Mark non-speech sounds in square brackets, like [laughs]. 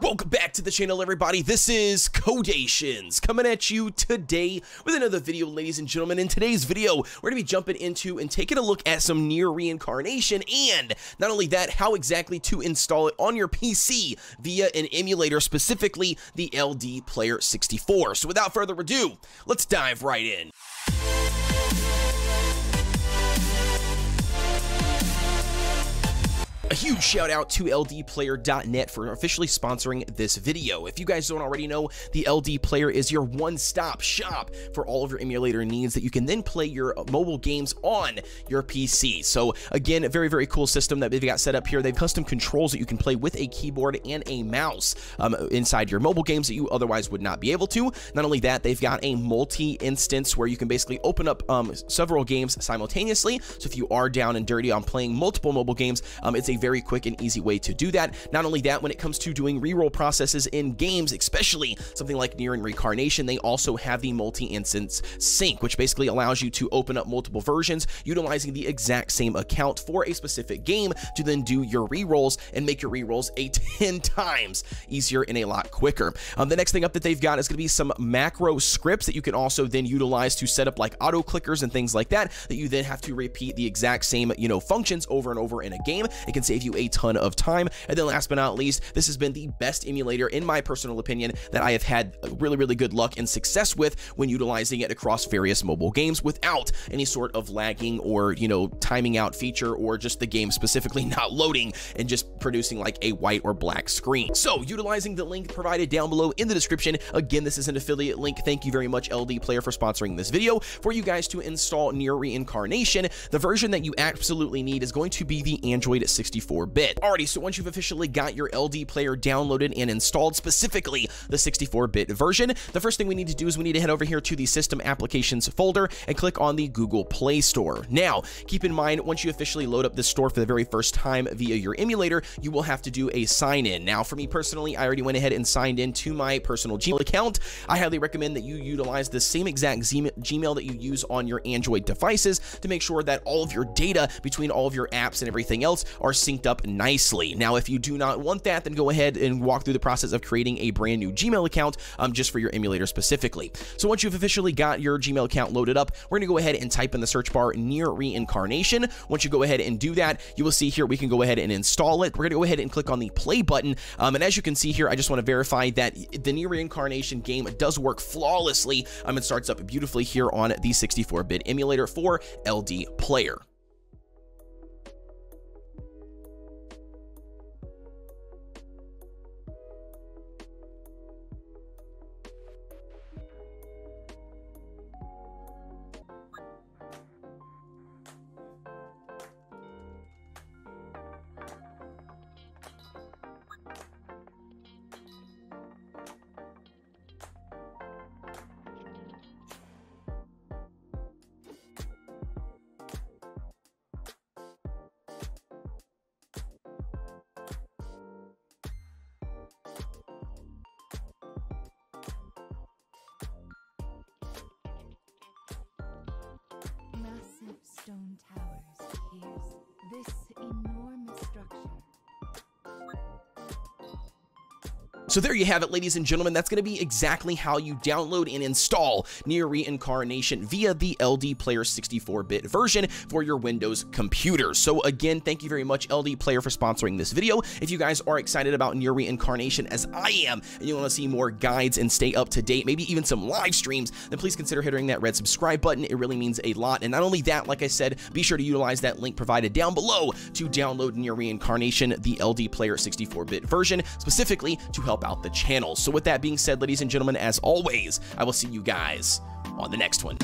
Welcome back to the channel, everybody. This is Kodeations coming at you today with another video, ladies and gentlemen. In today's video, we're going to be jumping into and taking a look at some NieR Reincarnation and not only that, how exactly to install it on your PC via an emulator, specifically the LD Player 64. So without further ado, let's dive right in. Huge shout out to ldplayer.net for officially sponsoring this video. If you guys don't already know, the LD Player is your one-stop shop for all of your emulator needs that you can then play your mobile games on your PC. So again, a very, very cool system that they've got set up here. They've custom controls that you can play with a keyboard and a mouse um, inside your mobile games that you otherwise would not be able to. Not only that, they've got a multi-instance where you can basically open up um, several games simultaneously. So if you are down and dirty on playing multiple mobile games, um, it's a very quick and easy way to do that. Not only that, when it comes to doing reroll processes in games, especially something like NieR and Reincarnation, they also have the multi-instance sync, which basically allows you to open up multiple versions utilizing the exact same account for a specific game to then do your rerolls and make your rerolls a [laughs] 10 times easier and a lot quicker. Um, the next thing up that they've got is going to be some macro scripts that you can also then utilize to set up like auto clickers and things like that that you then have to repeat the exact same you know functions over and over in a game. It can save you a ton of time. And then last but not least, this has been the best emulator, in my personal opinion, that I have had really, really good luck and success with when utilizing it across various mobile games without any sort of lagging or, you know, timing out feature or just the game specifically [laughs] not loading and just producing like a white or black screen. So utilizing the link provided down below in the description, again, this is an affiliate link. Thank you very much, LD Player, for sponsoring this video. For you guys to install NieR Reincarnation, the version that you absolutely need is going to be the Android 64-bit. Alrighty, so once you've officially got your LD player downloaded and installed, specifically the 64-bit version, the first thing we need to do is we need to head over here to the System Applications folder and click on the Google Play Store. Now, keep in mind, once you officially load up this store for the very first time via your emulator, you will have to do a sign-in. Now, for me personally, I already went ahead and signed in to my personal Gmail account. I highly recommend that you utilize the same exact Gmail that you use on your Android devices to make sure that all of your data between all of your apps and everything else are synced up nicely. Now, if you do not want that, then go ahead and walk through the process of creating a brand new Gmail account um, just for your emulator specifically. So once you've officially got your Gmail account loaded up, we're going to go ahead and type in the search bar NieR Reincarnation. Once you go ahead and do that, you will see here we can go ahead and install it. We're going to go ahead and click on the play button. Um, and as you can see here, I just want to verify that the NieR Reincarnation game does work flawlessly. Um, it starts up beautifully here on the 64-bit emulator for LD Player. Stone towers So there you have it, ladies and gentlemen. That's going to be exactly how you download and install NieR Reincarnation via the LD Player 64-bit version for your Windows computer. So again, thank you very much, LD Player, for sponsoring this video. If you guys are excited about NieR Reincarnation as I am, and you want to see more guides and stay up to date, maybe even some live streams, then please consider hitting that red subscribe button. It really means a lot. And not only that, like I said, be sure to utilize that link provided down below to download NieR Reincarnation, the LD Player 64-bit version, specifically to help out the channel. So with that being said, ladies and gentlemen, as always, I will see you guys on the next one.